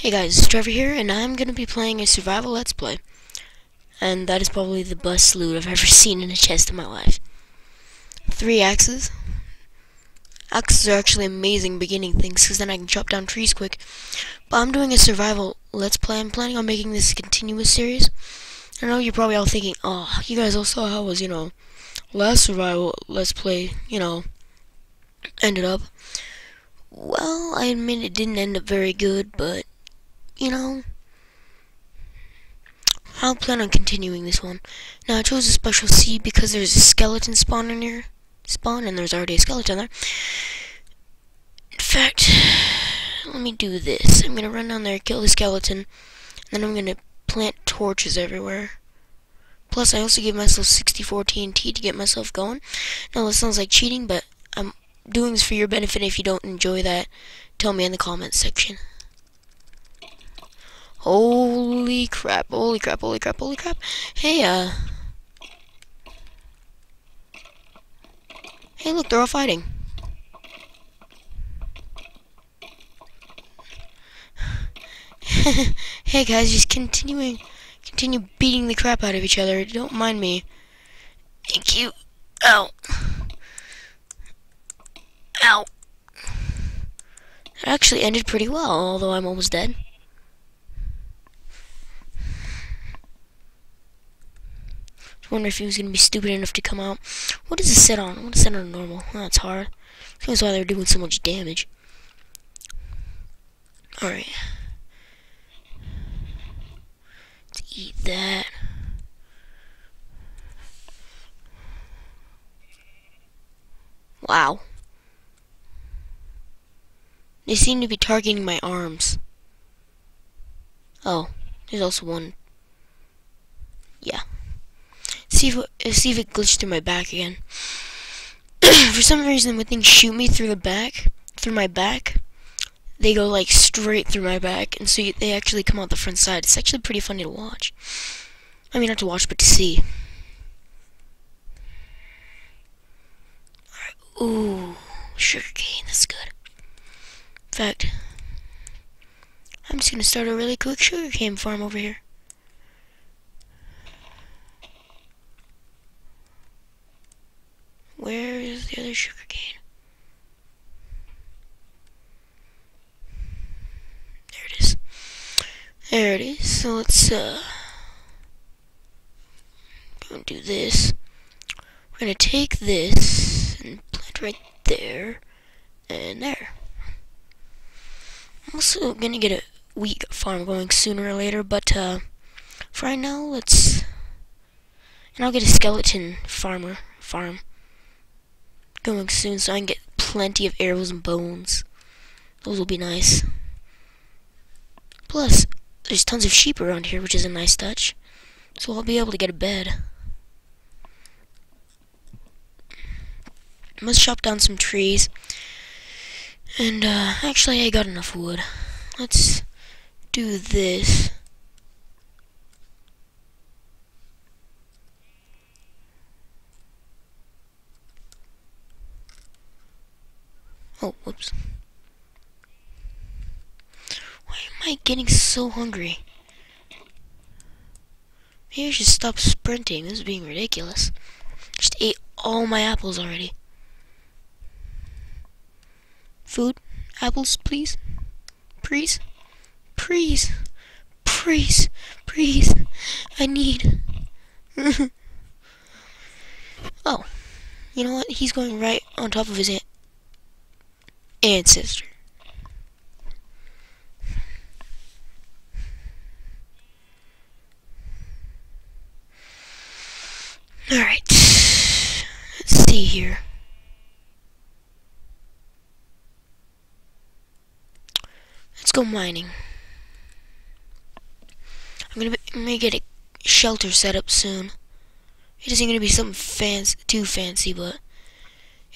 Hey guys, it's Trevor here, and I'm gonna be playing a survival let's play. And that is probably the best loot I've ever seen in a chest in my life. Three axes. Axes are actually amazing beginning things, because then I can chop down trees quick. But I'm doing a survival let's play. I'm planning on making this a continuous series. I know you're probably all thinking, oh, you guys all saw how it was, you know, last survival let's play, you know, ended up. Well, I admit it didn't end up very good, but you know, I'll plan on continuing this one. Now, I chose a special C because there's a skeleton spawn in here. Spawn, and there's already a skeleton there. In fact, let me do this. I'm gonna run down there, kill the skeleton, and then I'm gonna plant torches everywhere. Plus, I also give myself 64 TNT to get myself going. Now, this sounds like cheating, but I'm doing this for your benefit. If you don't enjoy that, tell me in the comments section. Holy crap, holy crap, holy crap, holy crap. Hey, uh... Hey, look, they're all fighting. hey guys, just continuing, continue beating the crap out of each other. Don't mind me. Thank you. Ow. Ow. It actually ended pretty well, although I'm almost dead. I wonder if he was gonna be stupid enough to come out. What does it set on? What is set on normal? That's hard. That's why they're doing so much damage. Alright. Let's eat that. Wow. They seem to be targeting my arms. Oh, there's also one. Yeah see if it, see if it glitched through my back again. For some reason, when things shoot me through the back, through my back, they go like straight through my back, and so you, they actually come out the front side. It's actually pretty funny to watch. I mean, not to watch, but to see. Alright, ooh, sugarcane, that's good. In fact, I'm just gonna start a really quick sugarcane farm over here. Where is the sugar cane? There it is. There it is. So let's uh go do this. We're gonna take this and plant right there and there. I'm also gonna get a wheat farm going sooner or later, but uh for right now let's and I'll get a skeleton farmer farm going soon so I can get plenty of arrows and bones. Those will be nice. Plus, there's tons of sheep around here, which is a nice touch. So I'll be able to get a bed. Let's chop down some trees. And, uh, actually I got enough wood. Let's do this. Oh, whoops. Why am I getting so hungry? Maybe I should stop sprinting. This is being ridiculous. Just ate all my apples already. Food? Apples, please? Please? Please? Please? Please? I need... oh. You know what? He's going right on top of his ancestor. Alright. Let's see here. Let's go mining. I'm gonna, be, I'm gonna get a shelter set up soon. It isn't gonna be something fancy, too fancy, but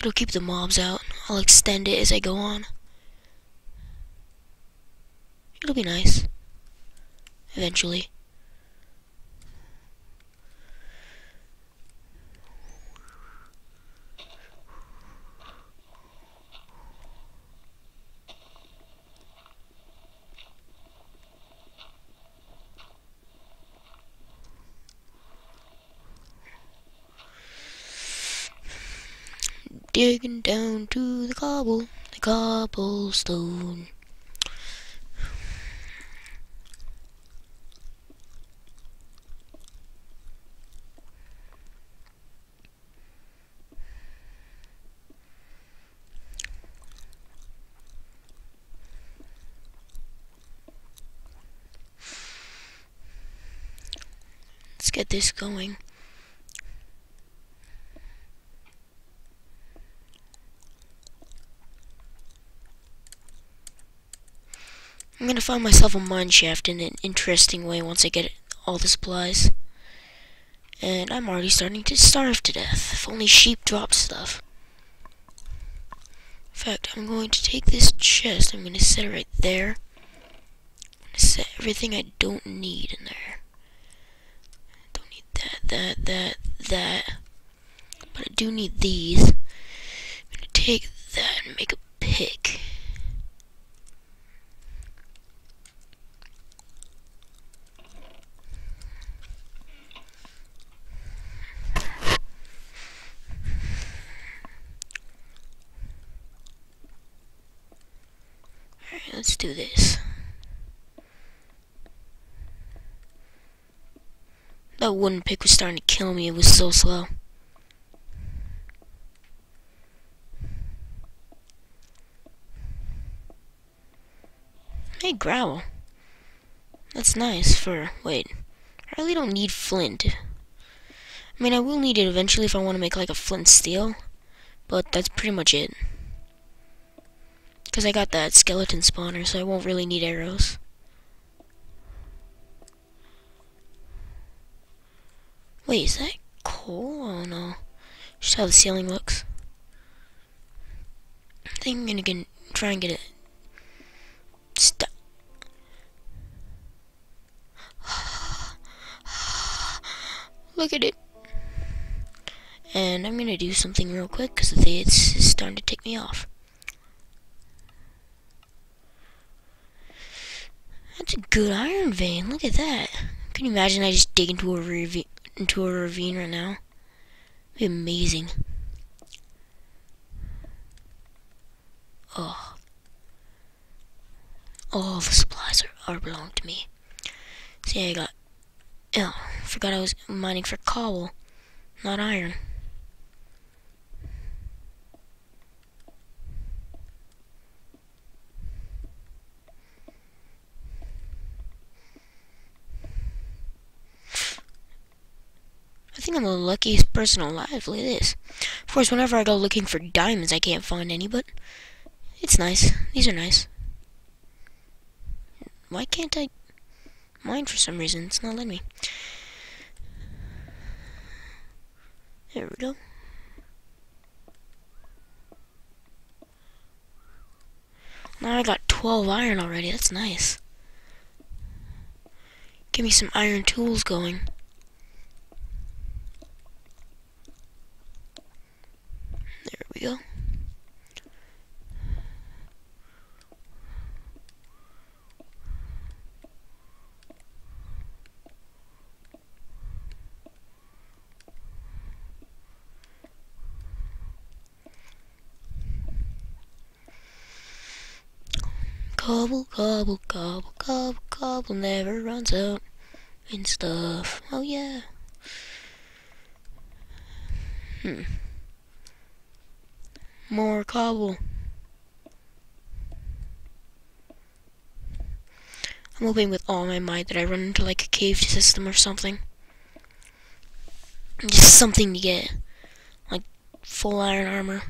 It'll keep the mobs out. I'll extend it as I go on. It'll be nice. Eventually. Digging down to the cobble, the cobblestone. Let's get this going. I'm gonna find myself a mine shaft in an interesting way once I get all the supplies. And I'm already starting to starve to death. If only sheep dropped stuff. In fact, I'm going to take this chest, I'm gonna set it right there. Set everything I don't need in there. Don't need that, that, that, that. But I do need these. I'm gonna take that and make a pick. Alright, let's do this. That wooden pick was starting to kill me, it was so slow. Hey, gravel. That's nice for, wait, I really don't need flint. I mean, I will need it eventually if I want to make like a flint steel, but that's pretty much it. Because I got that skeleton spawner, so I won't really need arrows. Wait, is that coal? Oh no. Just how the ceiling looks. I think I'm gonna get, try and get it. stuck. Look at it. And I'm gonna do something real quick because it's starting to take me off. That's a good iron vein. Look at that. Can you imagine I just dig into a ravine into a ravine right now? Be amazing. Oh. All the supplies are, are belong to me. See I got oh, forgot I was mining for cobble, not iron. I think I'm the luckiest person alive. Look at this. Of course, whenever I go looking for diamonds, I can't find any, but it's nice. These are nice. Why can't I mine for some reason? It's not letting me. There we go. Now I got 12 iron already. That's nice. Give me some iron tools going. There we go. Cobble, cobble, cobble, cobble, cobble never runs out and stuff. Oh yeah. Hmm. More cobble. I'm hoping with all my might that I run into like a cave system or something. Just something to get. Like full iron armor.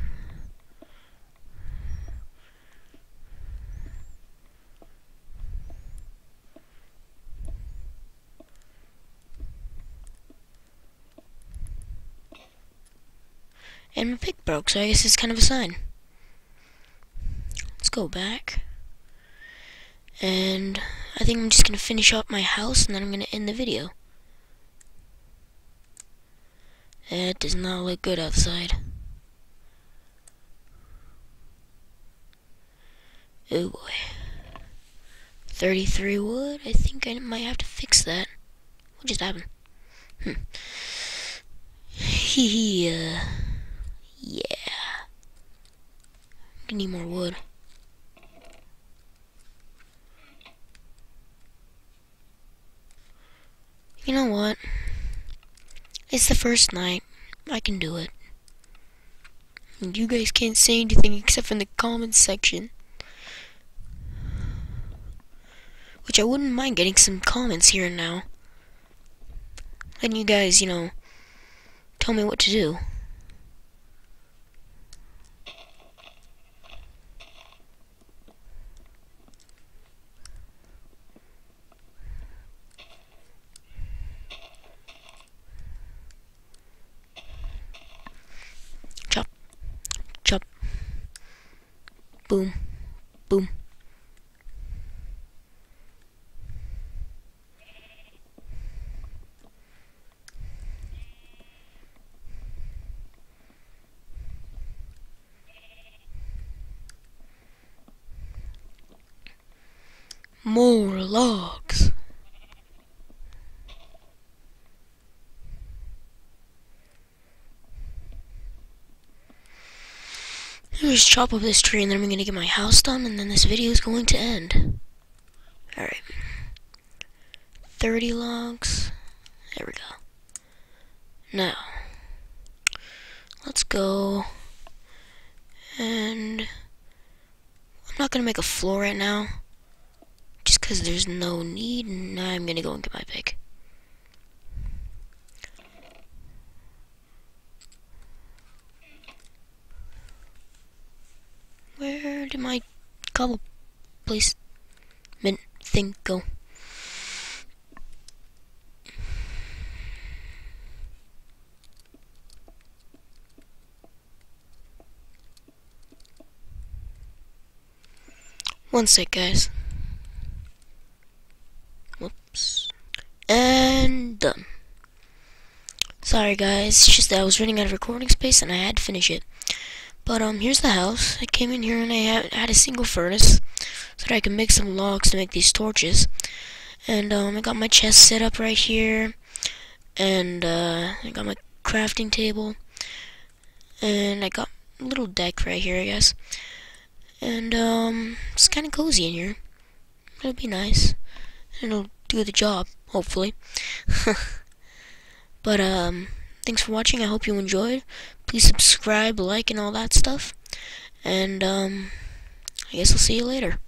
And my pick broke, so I guess it's kind of a sign. Let's go back. And I think I'm just going to finish up my house and then I'm going to end the video. It does not look good outside. Oh boy. 33 wood? I think I might have to fix that. What just happened? Hmm. Hee uh. Yeah. I need more wood. You know what? It's the first night. I can do it. And you guys can't say anything except in the comments section. Which I wouldn't mind getting some comments here and now. Letting you guys, you know, tell me what to do. Chop. Chop. Boom. Boom. More logs. Let me just chop up this tree and then I'm gonna get my house done and then this video is going to end. Alright. 30 logs. There we go. Now, let's go and I'm not gonna make a floor right now just because there's no need and I'm gonna go and get my pick. Cobble place mint thing go? One sec, guys. Whoops. And done. Sorry, guys. It's just that I was running out of recording space and I had to finish it. But, um, here's the house. I came in here and I had, a single furnace so that I could make some logs to make these torches. And, um, I got my chest set up right here. And, uh, I got my crafting table. And I got a little deck right here, I guess. And, um, it's kind of cozy in here. It'll be nice. It'll do the job, hopefully. but, um, thanks for watching. I hope you enjoyed. Please subscribe, like, and all that stuff. And, um, I guess I'll see you later.